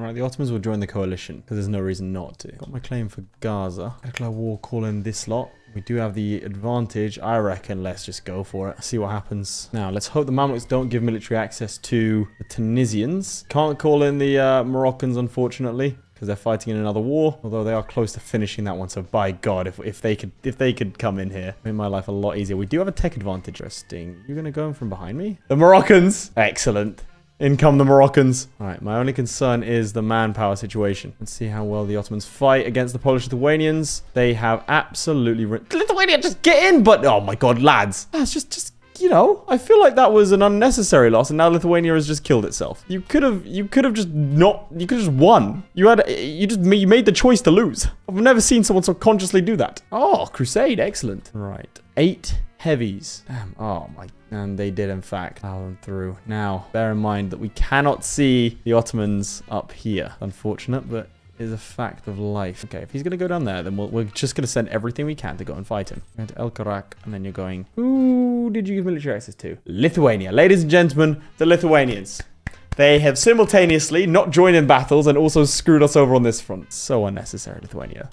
Right, the Ottomans will join the coalition because there's no reason not to. Got my claim for Gaza. Declare war, call in this lot. We do have the advantage. I reckon let's just go for it. See what happens. Now, let's hope the Mamluks don't give military access to the Tunisians. Can't call in the uh, Moroccans, unfortunately because they're fighting in another war. Although they are close to finishing that one. So by God, if, if they could if they could come in here, make my life a lot easier. We do have a tech advantage. Interesting. You're gonna go in from behind me? The Moroccans. Excellent. In come the Moroccans. All right, my only concern is the manpower situation. Let's see how well the Ottomans fight against the Polish-Lithuanians. They have absolutely... Lithuania, just get in! But, oh my god, lads. That's just, just you know, I feel like that was an unnecessary loss, and now Lithuania has just killed itself. You could have, you could have just not, you could have just won. You had, you just, you made the choice to lose. I've never seen someone so consciously do that. Oh, Crusade, excellent. Right, eight heavies. Damn, oh my, and they did in fact plow them through. Now, bear in mind that we cannot see the Ottomans up here. Unfortunate, but is a fact of life. Okay, if he's going to go down there, then we we are just going to send everything we can to go and fight him. To El Karak, and then you're going, who did you give military access to? Lithuania. Ladies and gentlemen, the Lithuanians. They have simultaneously not joined in battles and also screwed us over on this front. So unnecessary, Lithuania.